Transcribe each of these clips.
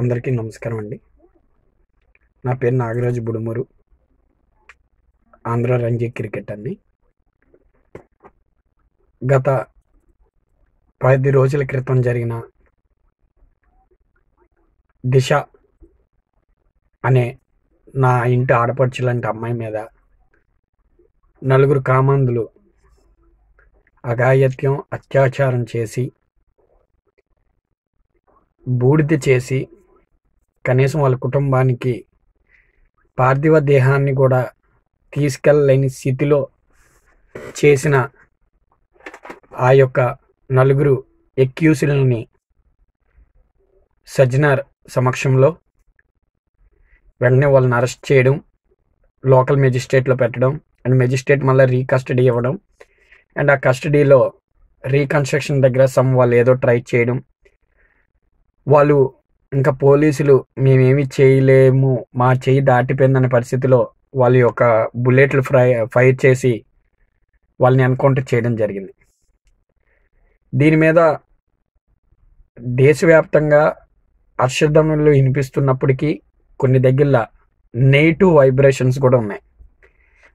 అందరికీ నమస్కారం అండి. నా పేరు నాగరాజు బుడుమూరు. ఆంధ్ర రంజీ క్రికెట్ అండి. గత పది రోజుల క్రితం జరిగిన దిశ అనే నా ఇంటి ఆడపడుచు లాంటి అమ్మాయి మీద నలుగురు కామాంధులు అఘాయత్యం అత్యాచారం చేసి బూడిద చేసి కనీసం వాళ్ళ కుటుంబానికి పార్థివ దేహాన్ని కూడా తీసుకెళ్ళలేని స్థితిలో చేసిన ఆ యొక్క నలుగురు ఎక్యూసులని సజ్జనార్ సమక్షంలో వెంటనే వాళ్ళని అరెస్ట్ చేయడం లోకల్ మెజిస్ట్రేట్లో పెట్టడం అండ్ మెజిస్ట్రేట్ మళ్ళీ రీకస్టడీ ఇవ్వడం. అండ్ ఆ కస్టడీలో రీకన్స్ట్రక్షన్ దగ్గర సమ్ వాళ్ళు ఏదో ట్రై చేయడం. వాళ్ళు ఇంకా పోలీసులు మేమేమి చేయలేము మా చేయి దాటిపోయిందనే పరిస్థితిలో వాళ్ళ యొక్క బుల్లెట్లు ఫ్రై ఫైర్ చేసి వాళ్ళని ఎన్కౌంటర్ చేయడం జరిగింది. దీని మీద దేశవ్యాప్తంగా హర్షధ్వనులు వినిపిస్తున్నప్పటికీ కొన్ని దగ్గర నెగిటివ్ వైబ్రేషన్స్ కూడా ఉన్నాయి.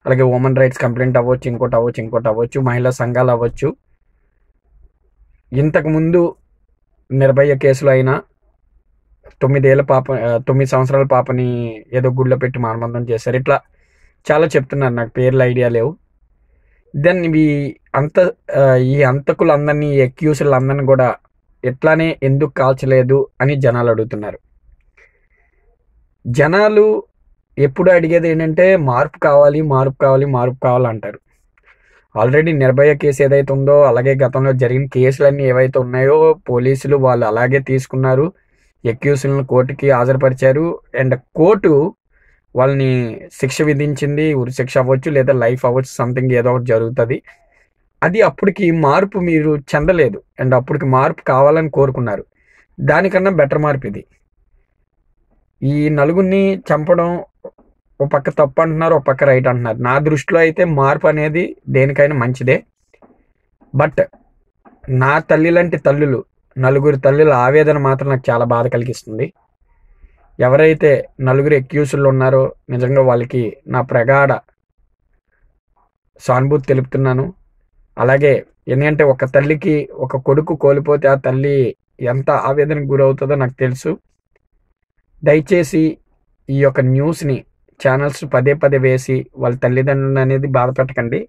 అలాగే ఉమెన్ రైట్స్ కంప్లైంట్ అవ్వచ్చు ఇంకోటి అవ్వచ్చు ఇంకోటి అవ్వచ్చు మహిళా సంఘాలు అవ్వచ్చు. ఇంతకుముందు నిర్భయ కేసులో అయినా తొమ్మిదేళ్ళ పాప తొమ్మిది సంవత్సరాల పాపని ఏదో గుడిలో పెట్టి మానబంధం చేశారు. ఇట్లా చాలా చెప్తున్నారు. నాకు పేర్లు ఐడియా లేవు. దెన్ ఇవి అంత ఈ అంతకులందరినీ ఎక్యూసులందరినీ కూడా ఎట్లానే ఎందుకు కాల్చలేదు అని జనాలు అడుగుతున్నారు. జనాలు ఎప్పుడు అడిగేది ఏంటంటే మార్పు కావాలి మార్పు కావాలి మార్పు కావాలి అంటారు. ఆల్రెడీ నిర్భయ కేసు ఏదైతే ఉందో అలాగే గతంలో జరిగిన కేసులన్నీ ఏవైతే ఉన్నాయో పోలీసులు వాళ్ళు అలాగే తీసుకున్నారు. ఎక్యూసులను కోర్టుకి హాజరుపరిచారు. అండ్ కోర్టు వాళ్ళని శిక్ష విధించింది ఉరి శిక్ష అవ్వచ్చు లేదా లైఫ్ అవ్వచ్చు సంథింగ్ ఏదో ఒకటి జరుగుతుంది. అది అప్పటికి మార్పు మీరు చెందలేదు. అండ్ అప్పటికి మార్పు కావాలని కోరుకున్నారు. దానికన్నా బెటర్ మార్పు ఇది. ఈ నలుగురిని చంపడం ఒక పక్క తప్పు అంటున్నారు ఒక పక్క రైట్ అంటున్నారు. నా దృష్టిలో అయితే మార్పు అనేది దేనికైనా మంచిదే. బట్ నా తల్లి లాంటి తల్లులు నలుగురు తల్లుల ఆవేదన మాత్రం నాకు చాలా బాధ కలిగిస్తుంది. ఎవరైతే నలుగురు ఎక్యూసులు ఉన్నారో నిజంగా వాళ్ళకి నా ప్రగాఢ సానుభూతి తెలుపుతున్నాను. అలాగే ఎందుకంటే ఒక తల్లికి ఒక కొడుకు కోల్పోతే ఆ తల్లి ఎంత ఆవేదనకు గురవుతుందో నాకు తెలుసు. దయచేసి ఈ యొక్క న్యూస్ని ఛానల్స్ పదే పదే వేసి వాళ్ళ తల్లిదండ్రులు అనేది బాధపెట్టకండి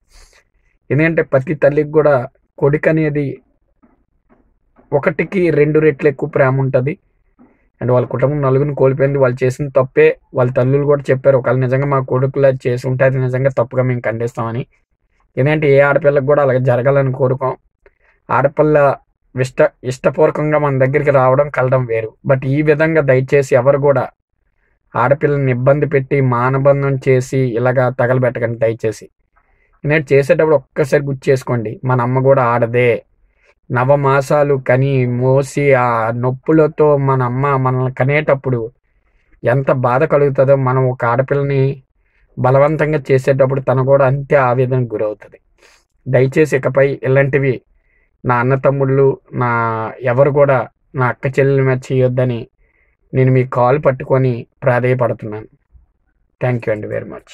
ఎందుకంటే ప్రతి తల్లికి కూడా కొడుకు అనేది ఒకటికి రెండు రెట్లు ఎక్కువ ప్రేమ ఉంటుంది. అండ్ వాళ్ళ కుటుంబం నలుగురిని కోల్పోయింది. వాళ్ళు చేసిన తప్పే. వాళ్ళ తల్లులు కూడా చెప్పారు. ఒకవేళ నిజంగా మా కొడుకులా చేసి ఉంటే అది నిజంగా తప్పుగా మేము ఖండిస్తామని. ఎందుకంటే ఏ ఆడపిల్లకి కూడా అలాగే జరగాలని కోరుకోం. ఆడపిల్ల ఇష్ట ఇష్టపూర్వకంగా మన దగ్గరికి రావడం కలడం వేరు. బట్ ఈ విధంగా దయచేసి ఎవరు కూడా ఆడపిల్లని ఇబ్బంది పెట్టి మానబంధం చేసి ఇలాగా తగలబెట్టకండి దయచేసి. నేను చేసేటప్పుడు ఒక్కసారి గుర్తు చేసుకోండి. మన అమ్మ కూడా ఆడదే. నవమాసాలు కని మోసి ఆ నొప్పులతో మన అమ్మ మనల్ని కనేటప్పుడు ఎంత బాధ కలుగుతుందో మనం ఒక ఆడపిల్లని బలవంతంగా చేసేటప్పుడు తను కూడా అంతే ఆవేదనకు గురవుతుంది. దయచేసి ఇకపై ఇలాంటివి నా అన్న తమ్ముళ్ళు నా ఎవరు కూడా నా అక్క చెల్లెల మీద చేయొద్దని నేను మీ కాల్ పట్టుకొని ప్రాధేయపడుతున్నాను. థ్యాంక్ యూ అండి వెరీ మచ్.